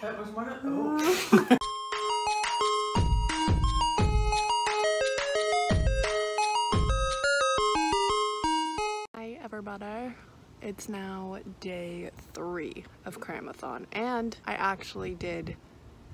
That was one of oh. Hi everybody. It's now day three of Cramathon and I actually did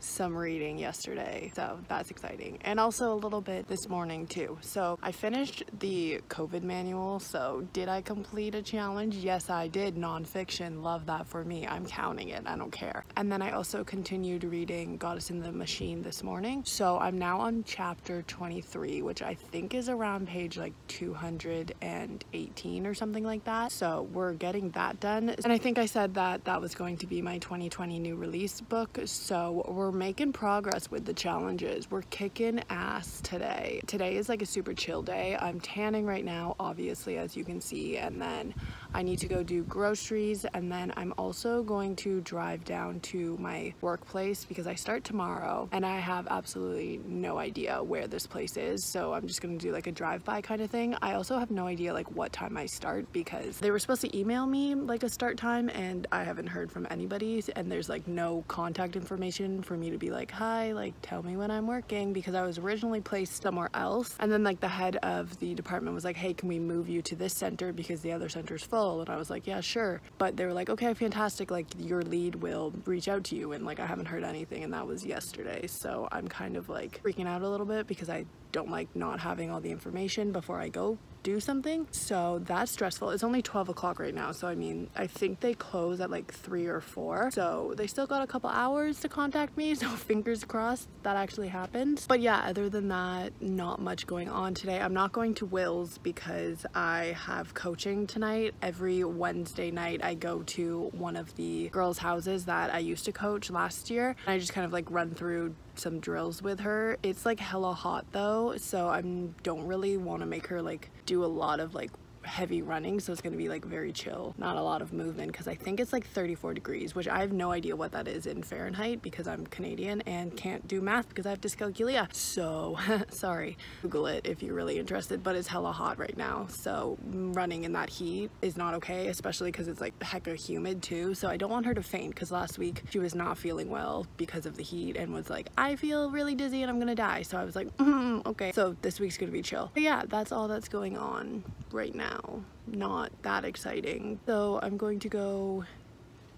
some reading yesterday so that's exciting. And also a little bit this morning too. So I finished the COVID manual so did I complete a challenge? Yes I did. Nonfiction love that for me. I'm counting it. I don't care. And then I also continued reading Goddess in the Machine this morning. So I'm now on chapter 23 which I think is around page like 218 or something like that. So we're getting that done. And I think I said that that was going to be my 2020 new release book. So we're making progress with the challenges. We're kicking ass today. Today is like a super chill day. I'm tanning right now, obviously, as you can see, and then I need to go do groceries, and then I'm also going to drive down to my workplace because I start tomorrow, and I have absolutely no idea where this place is, so I'm just gonna do like a drive-by kind of thing. I also have no idea like what time I start because they were supposed to email me like a start time, and I haven't heard from anybody, and there's like no contact information for me me to be like, hi, like tell me when I'm working because I was originally placed somewhere else. And then like the head of the department was like, hey, can we move you to this center because the other center's full? And I was like, yeah, sure. But they were like, okay, fantastic. Like your lead will reach out to you. And like I haven't heard anything. And that was yesterday. So I'm kind of like freaking out a little bit because I don't like not having all the information before I go do something. So that's stressful. It's only 12 o'clock right now. So I mean, I think they close at like three or four. So they still got a couple hours to contact me. So fingers crossed that actually happens. But yeah, other than that, not much going on today. I'm not going to Will's because I have coaching tonight. Every Wednesday night, I go to one of the girls' houses that I used to coach last year. And I just kind of like run through some drills with her. It's like hella hot though, so I don't really want to make her like do a lot of like heavy running so it's to be like very chill not a lot of movement because I think it's like 34 degrees which I have no idea what that is in Fahrenheit because I'm Canadian and can't do math because I have dyscalculia. So sorry. Google it if you're really interested but it's hella hot right now so running in that heat is not okay especially because it's like hecka humid too. So I don't want her to faint because last week she was not feeling well because of the heat and was like I feel really dizzy and I'm gonna die. So I was like mm, okay. So this week's gonna be chill. But yeah that's all that's going on right now. Not that exciting. So I'm going to go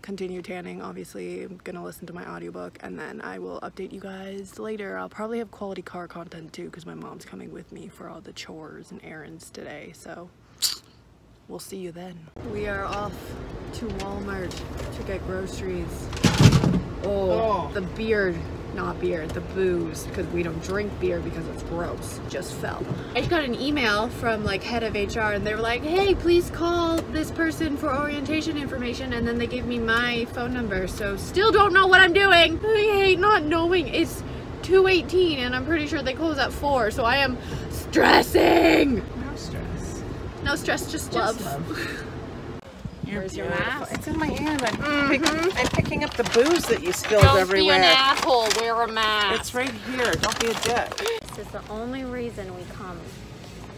continue tanning obviously I'm gonna listen to my audiobook and then I will update you guys later I'll probably have quality car content too because my mom's coming with me for all the chores and errands today so we'll see you then we are off to Walmart to get groceries oh, oh. the beard not beer, the booze, because we don't drink beer because it's gross, just fell. I just got an email from like head of HR and they were like, hey, please call this person for orientation information. And then they gave me my phone number. So still don't know what I'm doing. I hate not knowing. It's 2.18 and I'm pretty sure they close at 4. So I am stressing. No stress. No stress, just, just love. love. You're Where's your mask? It's in my hand. I'm, mm -hmm. picking, I'm, picking, up the booze that you spilled Don't everywhere. Don't be an asshole. Wear a mask. It's right here. Don't be a dick. This is the only reason we come.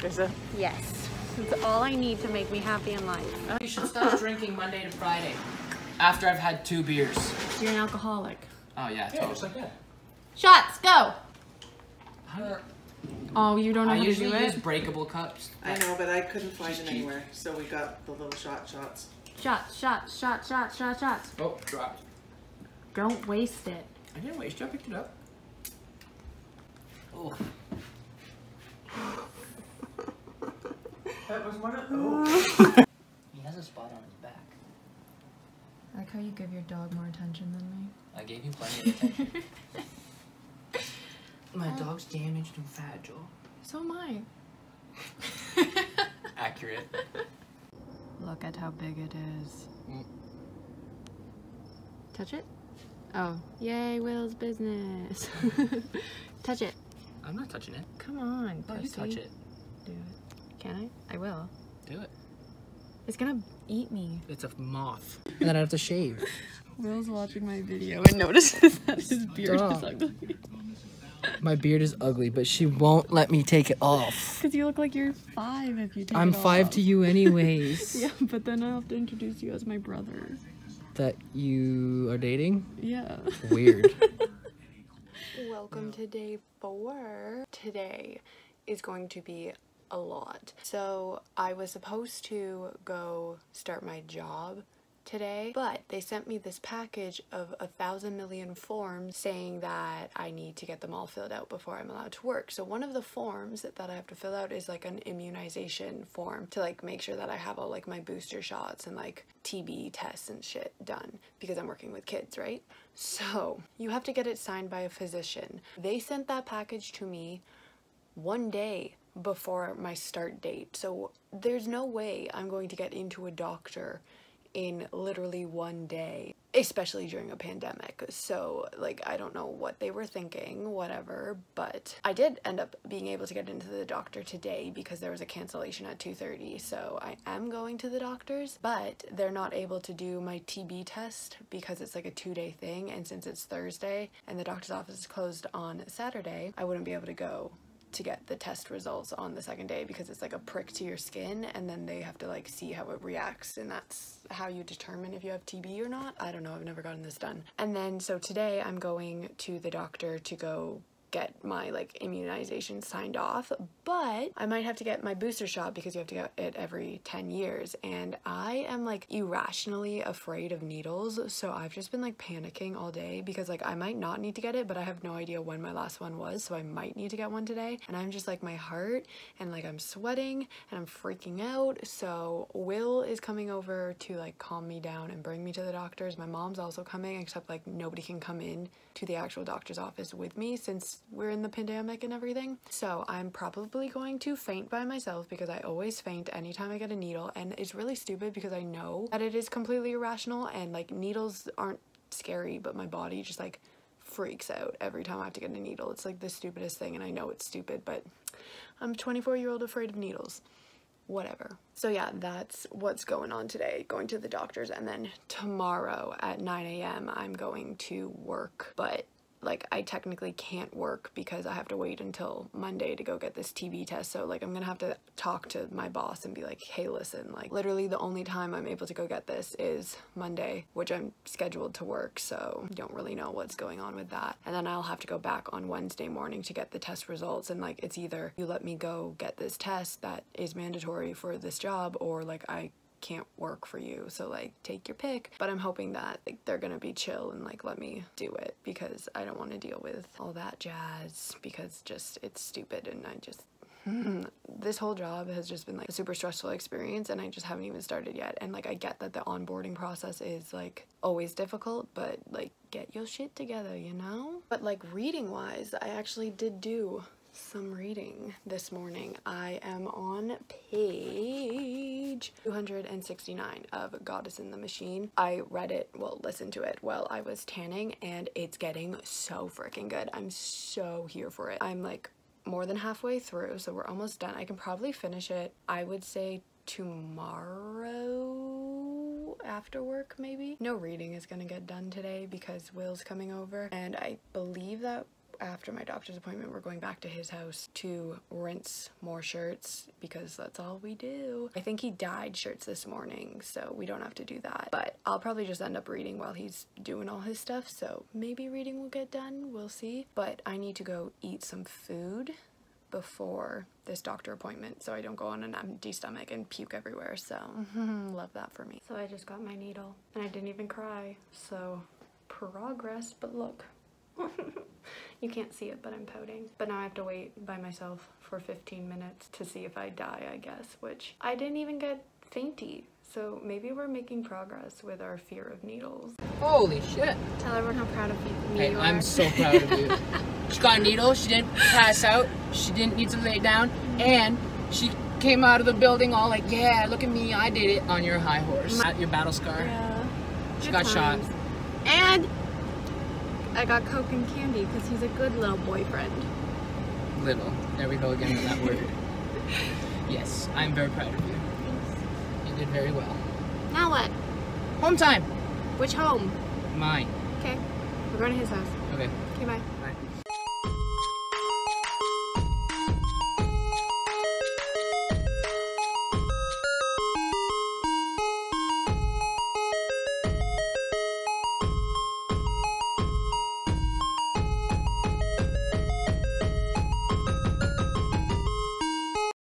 Is it? Yes. It's all I need to make me happy in life. You should stop drinking Monday to Friday. After I've had two beers. You're an alcoholic. Oh yeah, yeah totally. just like that. Shots, go! Oh, you don't know I how to do it? usually use breakable cups. I know, but I couldn't find them anywhere, so we got the little shot shots. Shots, shots, shots, shots, shots, shots. Oh, dropped. Don't waste it. I didn't waste it. I picked it up. Oh. that was one of oh. he has a spot on his back. I like how you give your dog more attention than me. I gave you plenty of attention. My uh, dog's damaged and fragile. So am I. Accurate. Look at how big it is. Mm. Touch it? Oh, yay, Will's business. touch it. I'm not touching it. Come on, oh, you touch it. Do it. Can I? I will. Do it. It's gonna eat me. It's a moth. and then I have to shave. Will's watching my video and notices that his beard Stop. is ugly. My beard is ugly, but she won't let me take it off. Because you look like you're five if you take I'm it five off. to you anyways. yeah, but then I'll have to introduce you as my brother. that you are dating? Yeah. Weird. Welcome to day four. Today is going to be a lot. So, I was supposed to go start my job today, but they sent me this package of a thousand million forms saying that I need to get them all filled out before I'm allowed to work. So, one of the forms that, I have to fill out is like an immunization form to like make sure that I have all like my booster shots and like TB tests and shit done because I'm working with kids, right? So, you have to get it signed by a physician. They sent that package to me one day before my start date. So there's no way I'm going to get into a doctor in literally one day, especially during a pandemic. So, like, I don't know what they were thinking, whatever, but I did end up being able to get into the doctor today because there was a cancellation at 2:30. So, I am going to the doctors, but they're not able to do my TB test because it's like a 2-day thing and since it's Thursday and the doctor's office is closed on Saturday, I wouldn't be able to go to get the test results on the second day because it's like a prick to your skin and then they have to like see how it reacts and that's how you determine if you have TB or not. I don't know, I've never gotten this done. And then so today I'm going to the doctor to go get my like immunization signed off but I might have to get my booster shot because you have to get it every 10 years and I am like irrationally afraid of needles so I've just been like panicking all day because like I might not need to get it but I have no idea when my last one was so I might need to get one today and I'm just like my heart and like I'm sweating and I'm freaking out so Will is coming over to like calm me down and bring me to the doctors. My mom's also coming except like nobody can come in to the actual doctor's office with me since we're in the pandemic and everything. So I'm probably going to faint by myself because I always faint anytime I get a needle and it's really stupid because I know that it is completely irrational and like needles aren't scary but my body just like freaks out every time I have to get a needle. It's like the stupidest thing and I know it's stupid but I'm 24 year old afraid of needles whatever. So yeah, that's what's going on today, going to the doctors, and then tomorrow at 9 a.m. I'm going to work, but like I technically can't work because I have to wait until Monday to go get this TB test. So like I'm gonna have to talk to my boss and be like, hey, listen, like literally the only time I'm able to go get this is Monday, which I'm scheduled to work. So I don't really know what's going on with that. And then I'll have to go back on Wednesday morning to get the test results. And like it's either you let me go get this test that is mandatory for this job or like I can't work for you so like take your pick. But i'm hoping that like they're gonna be chill and like let me do it because i don't want to deal with all that jazz because just it's stupid and i just this whole job has just been like a super stressful experience and I just haven't even started yet. And like I get that the onboarding process is like always difficult but like get your shit together you know? But like reading wise I actually did do some reading this morning. I am on page 269 of Goddess in the Machine. I read it, well, listened to it while I was tanning, and it's getting so freaking good. I'm so here for it. I'm like more than halfway through, so we're almost done. I can probably finish it, I would say tomorrow after work maybe. No reading is gonna get done today because Will's coming over and I believe that after my doctor's appointment, we're going back to his house to rinse more shirts because that's all we do. I think he dyed shirts this morning, so we don't have to do that. But I'll probably just end up reading while he's doing all his stuff, so maybe reading will get done. We'll see. But I need to go eat some food before this doctor appointment so I don't go on an empty stomach and puke everywhere. So, love that for me. So I just got my needle and I didn't even cry. So, progress, but look. you can't see it, but I'm pouting. But now I have to wait by myself for 15 minutes to see if I die, I guess, which I didn't even get fainty. So maybe we're making progress with our fear of needles. Holy shit. Tell everyone how proud of you, me Hey, you I'm so proud of you. she got a needle, she didn't pass out, she didn't need to lay down, mm-hmm. and she came out of the building all like, yeah, look at me, I did it on your high horse. At your battle scar. Yeah. She got shot. And I got Coke and candy because he's a good little boyfriend. Little. There we go again with that word. Yes, I'm very proud of you. You did very well. Now what? Home time! Which home? Mine. Okay. We're going to his house. Okay, Okay, bye. bye.